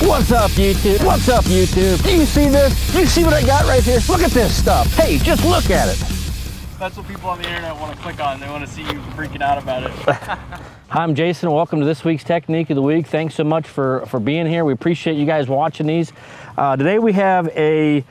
What's up, YouTube? What's up, YouTube? Do you see this? Do you see what I got right here? Look at this stuff. Hey, just look at it. That's what people on the internet want to click on. They want to see you freaking out about it. Hi, I'm Jason. Welcome to this week's Technique of the Week. Thanks so much for, for being here. We appreciate you guys watching these. Uh, today we have a,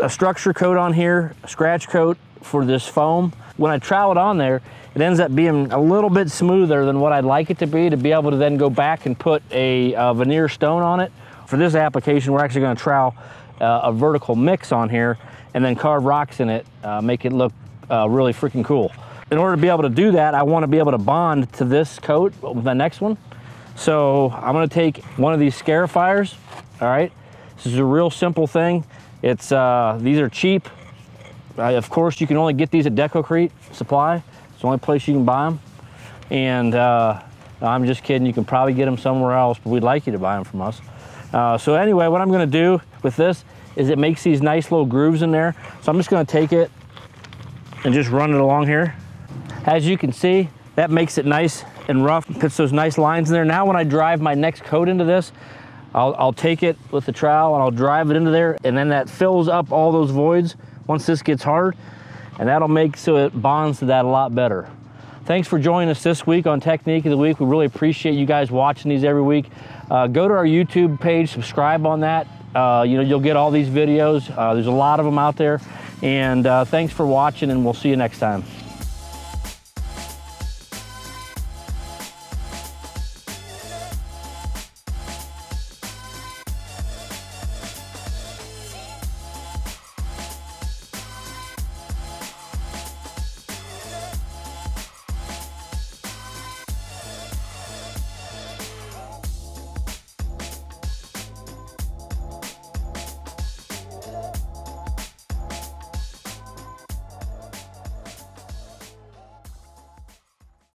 a structure coat on here, a scratch coat for this foam. When I trowel it on there, it ends up being a little bit smoother than what I'd like it to be to be able to then go back and put a, a veneer stone on it. For this application, we're actually gonna trowel uh, a vertical mix on here and then carve rocks in it, uh, make it look uh, really freaking cool. In order to be able to do that, I wanna be able to bond to this coat with the next one. So I'm gonna take one of these scarifiers, all right? This is a real simple thing. It's, uh, these are cheap. Uh, of course, you can only get these at Deco-Crete Supply. It's the only place you can buy them. And uh, I'm just kidding, you can probably get them somewhere else, but we'd like you to buy them from us. Uh, so anyway, what I'm gonna do with this is it makes these nice little grooves in there. So I'm just gonna take it and just run it along here. As you can see, that makes it nice and rough, puts those nice lines in there. Now when I drive my next coat into this, I'll, I'll take it with the trowel and I'll drive it into there and then that fills up all those voids once this gets hard and that'll make so it bonds to that a lot better. Thanks for joining us this week on Technique of the Week. We really appreciate you guys watching these every week. Uh, go to our YouTube page, subscribe on that. Uh, you know, you'll get all these videos. Uh, there's a lot of them out there. And uh, thanks for watching and we'll see you next time.